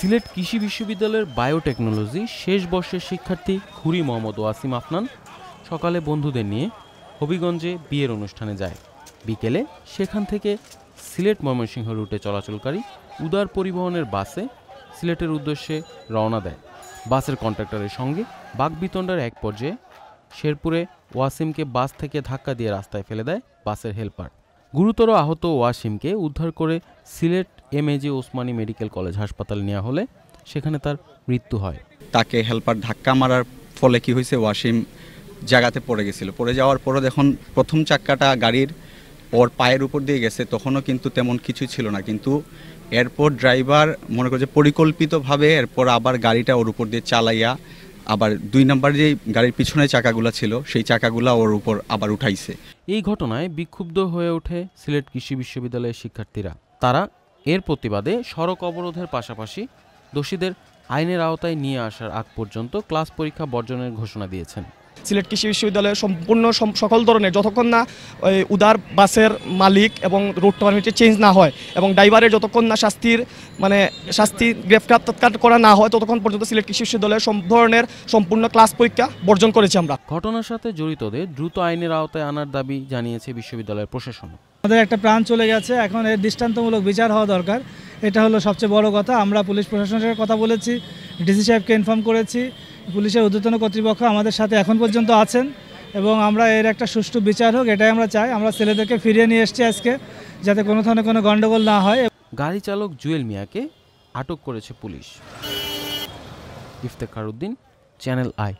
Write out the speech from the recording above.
সিলেট কৃষি বিশ্ববিদ্যালয়ের বায়োটেকনোলজি শেষ বর্ষের শিক্ষার্থী খুরি মোহাম্মদ ওয়াসিম আফনান সকালে বন্ধুদের নিয়ে হবিগঞ্জে বিয়ের অনুষ্ঠানে যায়। বিকেলে সেখান থেকে সিলেট ময়মনসিংহ রুটে চলাচলকারী উদার পরিবহনের বাসে সিলেটের উদ্দেশ্যে রওনা দেয়। বাসের কন্ট্রাক্টরের সঙ্গে বাগবিতণ্ডার এক পর্যায়ে শেরপুরে ওয়াসিমকে বাস থেকে ধাক্কা দিয়ে রাস্তায় ফেলে দেয় বাসের হেলপার। গুরুতর আহত ওয়াসিমকে উদ্ধার করে Sylhet M MAG Osmani medical college হাসপাতালে নেওয়া হলে সেখানে তার মৃত্যু হয়। তাকে হেল্পার ধাক্কা মারার ফলে কি হয়েছে, ওয়াসিম জায়গাতে পড়ে গেছিল। পড়ে যাওয়ার পরও যখন প্রথম চাক্কাটা গাড়ির ওর পায়ের উপর দিয়ে গেছে, তখনও কিন্তু তেমন কিছু ছিল না। কিন্তু এরপর ড্রাইভার মনে করছে পরিকল্পিতভাবে এরপর আবার গাড়িটা ওর উপর দিয়ে চালাইয়া আবার দুই নম্বর যে গাড়ির পিছনে চাকাগুলো ছিল, সেই চাকাগুলো ওর উপর আবার উঠাইছে। এই ঘটনায় বিক্ষুব্ধ হয়ে ওঠে সিলেট কৃষি বিশ্ববিদ্যালয়ের শিক্ষার্থীরা। তারা এর প্রতিবাদে সড়ক অবরোধের পাশাপাশি দোষীদের আইনের আওতায় নিয়ে আসার আগ পর্যন্ত ক্লাস পরীক্ষা বর্জনের ঘোষণা দিয়েছেন। সিলেট কৃষি বিশ্ববিদ্যালয়ে সম্পূর্ণ সকল ধরনের যতক্ষণ না ওই উদার বাসের মালিক এবং রুট পারমিটে চেঞ্জ না হয় এবং ড্রাইভারের যতক্ষণ না শাস্তির মানে শাস্তি গ্রেফতার তৎকার করা না হয় ততক্ষণ পর্যন্ত সিলেট কৃষি বিশ্ববিদ্যালয়ের সব ধরনের সম্পূর্ণ ক্লাস পরীক্ষা বর্জন করেছি আমরা। ঘটনার সাথে জড়িতদের দ্রুত আইনের আওতায় আনার দাবি জানিয়েছে বিশ্ববিদ্যালয়ের প্রশাসন। আমাদের একটা প্রাণ চলে গেছে এখন এর দৃষ্টান্তমূলক বিচার হওয়া দরকার। এটা হলো সবচেয়ে বড় কথা আমরা পুলিশ প্রশাসনের কথা বলেছি ডিসি সাহেবকে ইনফর্ম করেছি পুলিশের ঊর্ধ্বতন কর্তৃপক্ষ আমাদের সাথে এখন পর্যন্ত আছেন এবং আমরা এর একটা সুষ্ঠু বিচার হোক, এটাই আমরা চাই। আমরা ছেলেদেরকে ফিরিয়ে নিয়ে এসেছি আজকে, যাতে কোনো ধরনের কোনো গণ্ডগোল না হয়। গাড়ি চালক জুয়েল মিয়াকে আটক করেছে police. Iftekhar Uddin, channel I.